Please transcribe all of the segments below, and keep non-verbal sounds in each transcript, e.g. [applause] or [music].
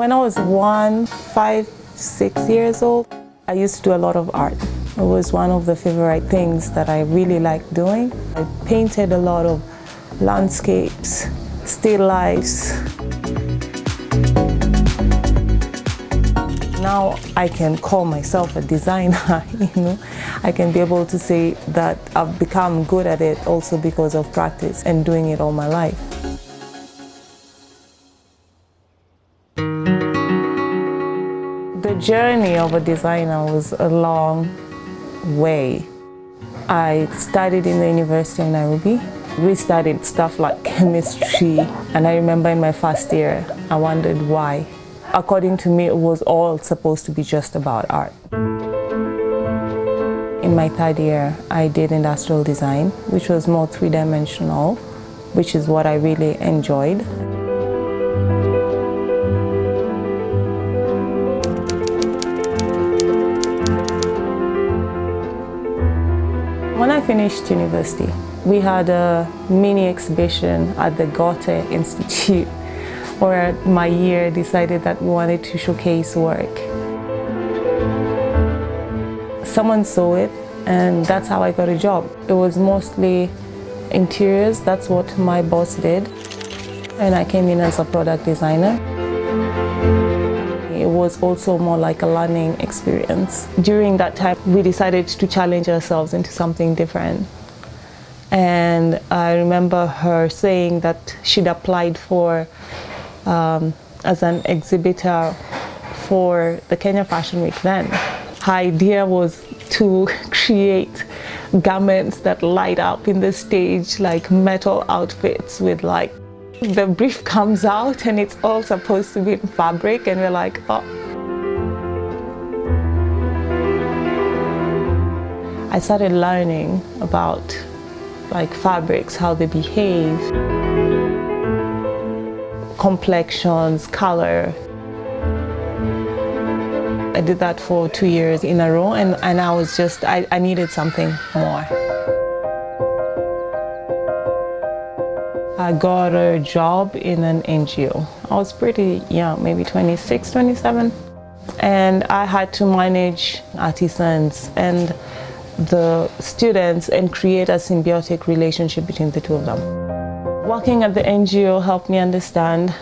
When I was one, five, six years old, I used to do a lot of art. It was one of the favorite things that I really liked doing. I painted a lot of landscapes, still lifes. Now I can call myself a designer, [laughs] you know. I can be able to say that I've become good at it also because of practice and doing it all my life. Journey of a designer was a long way. I studied in the University of Nairobi. We studied stuff like chemistry, and I remember in my first year, I wondered why. According to me, it was all supposed to be just about art. In my third year, I did industrial design, which was more three-dimensional, which is what I really enjoyed. When I finished university, we had a mini exhibition at the Goethe Institute [laughs] where my year decided that we wanted to showcase work. Someone saw it and that's how I got a job. It was mostly interiors, that's what my boss did. And I came in as a product designer. Was also more like a learning experience. During that time, we decided to challenge ourselves into something different. And I remember her saying that she'd applied for um, as an exhibitor for the Kenya Fashion Week then. Her idea was to [laughs] create garments that light up in the stage like metal outfits with like the brief comes out and it's all supposed to be in fabric and we're like, oh. I started learning about like fabrics, how they behave, complexions, color. I did that for two years in a row and, and I was just, I, I needed something more. I got a job in an NGO. I was pretty young, maybe 26, 27. And I had to manage artisans and the students and create a symbiotic relationship between the two of them. Working at the NGO helped me understand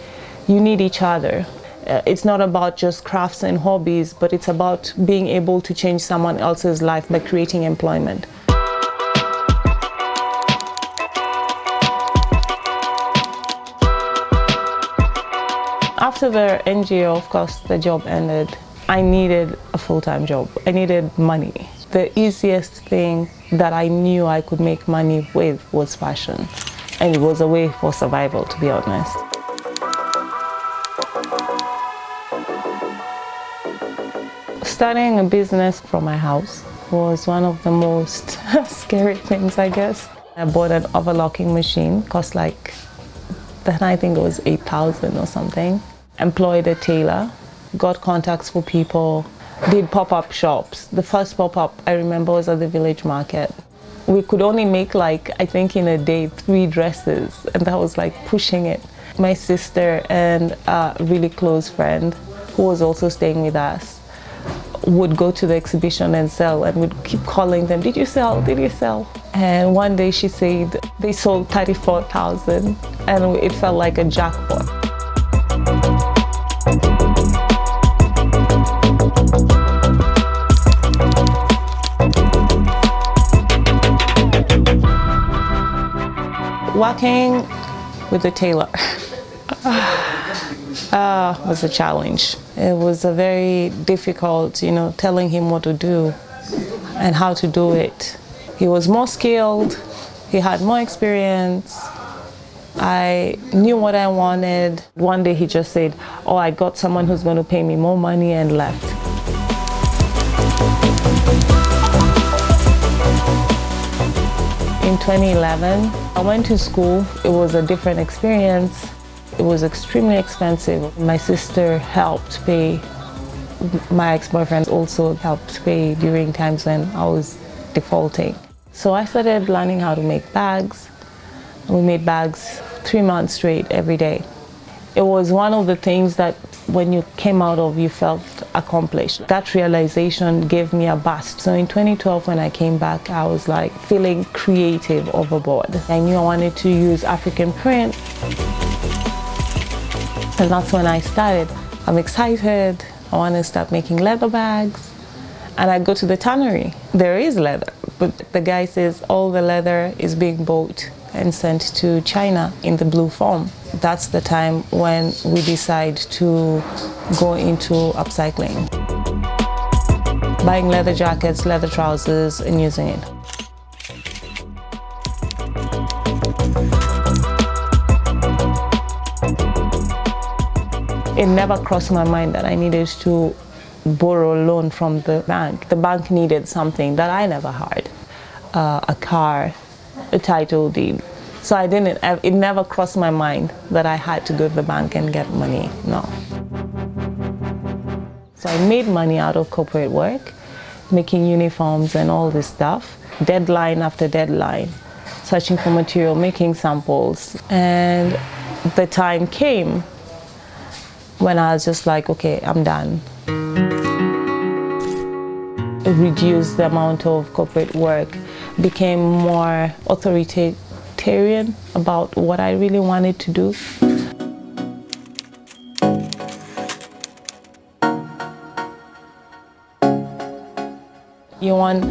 you need each other. Uh, it's not about just crafts and hobbies, but it's about being able to change someone else's life by creating employment. After the NGO, of course, the job ended. I needed a full-time job. I needed money. The easiest thing that I knew I could make money with was fashion. And it was a way for survival, to be honest. Starting a business from my house was one of the most [laughs] scary things, I guess. I bought an overlocking machine, cost like then I think it was 8,000 or something. Employed a tailor, got contacts for people, did pop-up shops. The first pop-up I remember was at the village market. We could only make like, I think in a day, three dresses and that was like pushing it. My sister and a really close friend who was also staying with us would go to the exhibition and sell and would keep calling them, did you sell, did you sell? And one day she said they sold 34,000 and it felt like a jackpot. Working with the tailor uh, [laughs] was a challenge. It was a very difficult, you know, telling him what to do and how to do it. He was more skilled, he had more experience. I knew what I wanted. One day he just said, oh, I got someone who's going to pay me more money and left. 2011, I went to school. It was a different experience. It was extremely expensive. My sister helped pay. My ex-boyfriend also helped pay during times when I was defaulting. So I started learning how to make bags. We made bags three months straight every day. It was one of the things that when you came out of, you felt accomplished. That realization gave me a boost. So in 2012, when I came back, I was like feeling creative overboard. I knew I wanted to use African print. And that's when I started. I'm excited. I want to start making leather bags. And I go to the tannery. There is leather, but the guy says all the leather is being bought and sent to China in the blue form. That's the time when we decide to go into upcycling. Buying leather jackets, leather trousers, and using it. It never crossed my mind that I needed to borrow a loan from the bank. The bank needed something that I never had, uh, a car, a title deed. So I didn't, it never crossed my mind that I had to go to the bank and get money, no. So I made money out of corporate work, making uniforms and all this stuff, deadline after deadline, searching for material, making samples. And the time came when I was just like, okay, I'm done. Reduce the amount of corporate work, became more authoritarian about what I really wanted to do. You want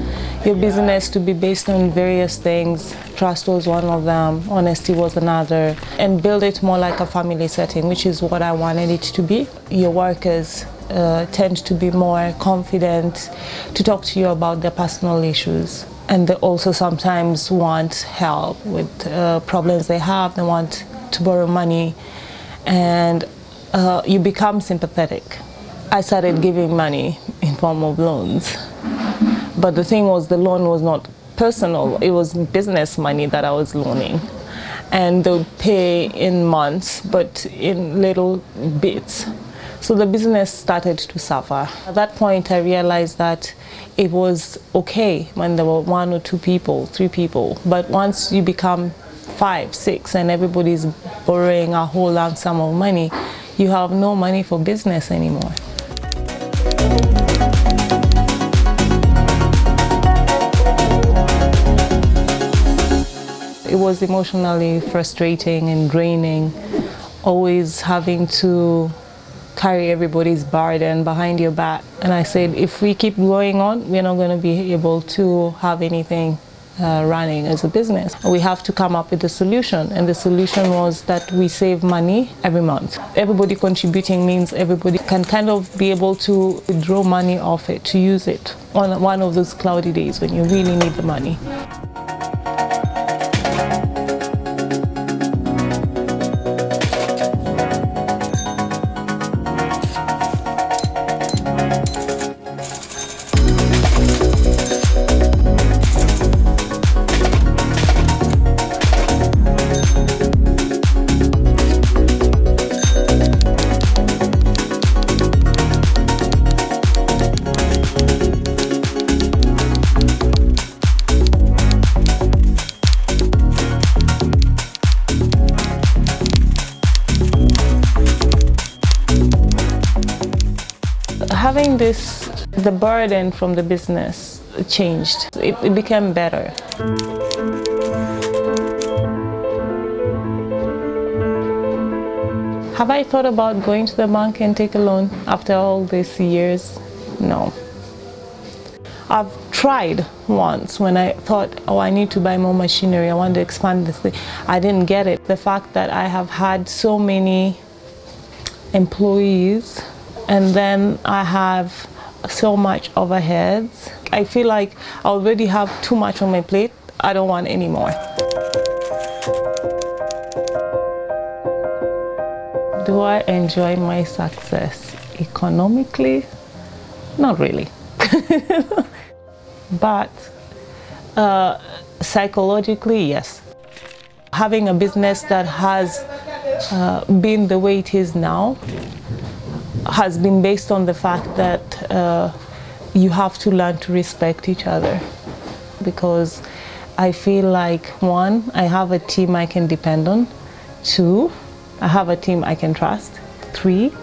your business to be based on various things. Trust was one of them, honesty was another, and build it more like a family setting, which is what I wanted it to be. Your workers uh, tend to be more confident to talk to you about their personal issues. And they also sometimes want help with uh, problems they have. They want to borrow money, and uh, you become sympathetic. I started giving money in form of loans. But the thing was, the loan was not personal, it was business money that I was loaning. And they would pay in months, but in little bits. So the business started to suffer. At that point, I realized that it was okay when there were one or two people, three people. But once you become five, six, and everybody's borrowing a whole lump sum of money, you have no money for business anymore. It was emotionally frustrating and draining, always having to carry everybody's burden behind your back. And I said, if we keep going on, we're not going to be able to have anything uh, running as a business. We have to come up with a solution, and the solution was that we save money every month. Everybody contributing means everybody can kind of be able to withdraw money off it to use it on one of those cloudy days when you really need the money. This, the burden from the business changed. It, it became better. Have I thought about going to the bank and take a loan after all these years? No. I've tried once when I thought, oh, I need to buy more machinery, I want to expand this thing. I didn't get it. The fact that I have had so many employees and then I have so much overheads. I feel like I already have too much on my plate. I don't want any more. Do I enjoy my success economically? Not really. [laughs] but uh, psychologically, yes. Having a business that has uh, been the way it is now has been based on the fact that uh, you have to learn to respect each other because I feel like one, I have a team I can depend on. Two, I have a team I can trust. Three,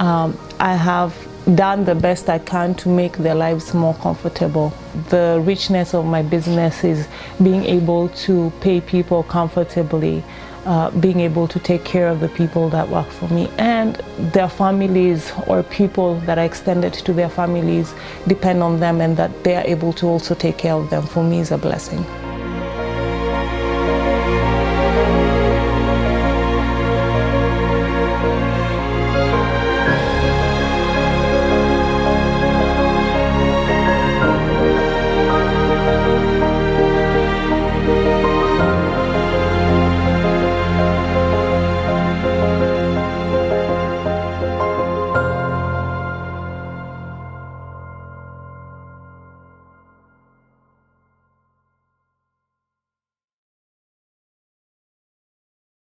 um, I have done the best I can to make their lives more comfortable. The richness of my business is being able to pay people comfortably, uh, being able to take care of the people that work for me and their families or people that are extended to their families depend on them and that they are able to also take care of them for me is a blessing.